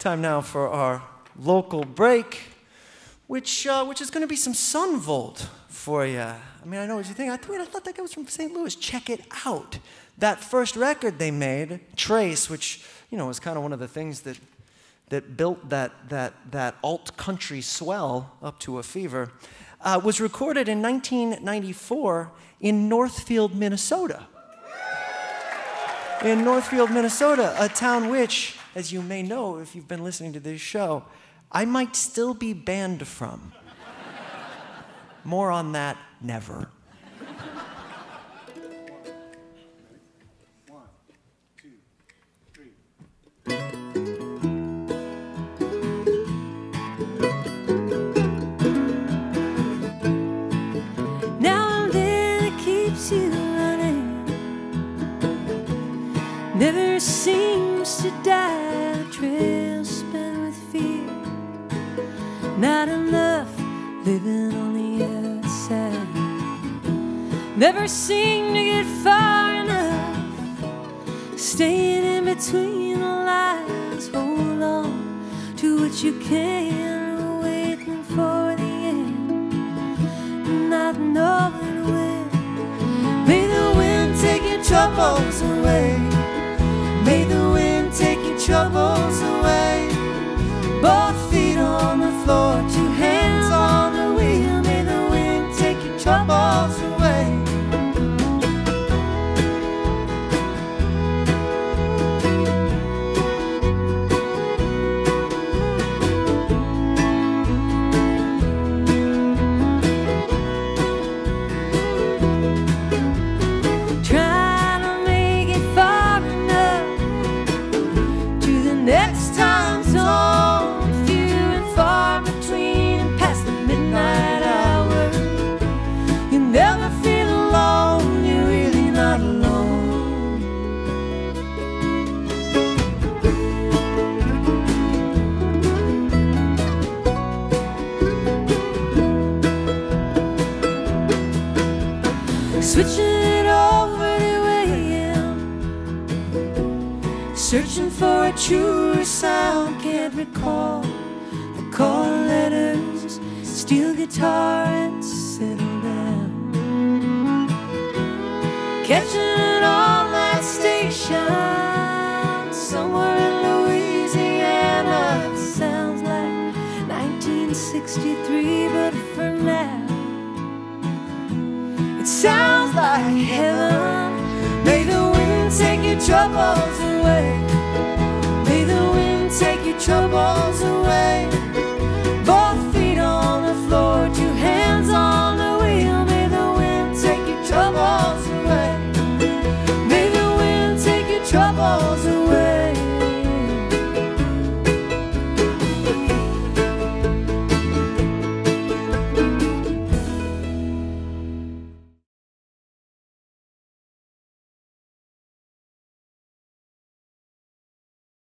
Time now for our local break, which, uh, which is going to be some Son Volt for you. I mean, I know what you think. I, thought, I thought that guy was from St. Louis. Check it out. That first record they made, Trace, which, you know, was kind of one of the things that, that built that, that, that alt country swell up to a fever, uh, was recorded in 1994 in Northfield, Minnesota. In Northfield, Minnesota, a town which, as you may know if you've been listening to this show, I might still be banned from. More on that never. Seems to die. A trail spent with fear. Not enough living on the outside. Never seem to get far enough. Staying in between the lines. Hold on to what you can. Waiting for the end not knowing when. May the wind take your troubles away. Troubles Switching it over to AM. Searching for a truer sound, can't recall the call letters, steel guitar, and settle down. Catching an all night station somewhere in Louisiana. Sounds like 1963, but for now. It sounds feels like heaven. May the wind take your troubles away. May the wind take your troubles away. Both feet on the floor, two hands on the wheel. May the wind take your troubles away. May the wind take your troubles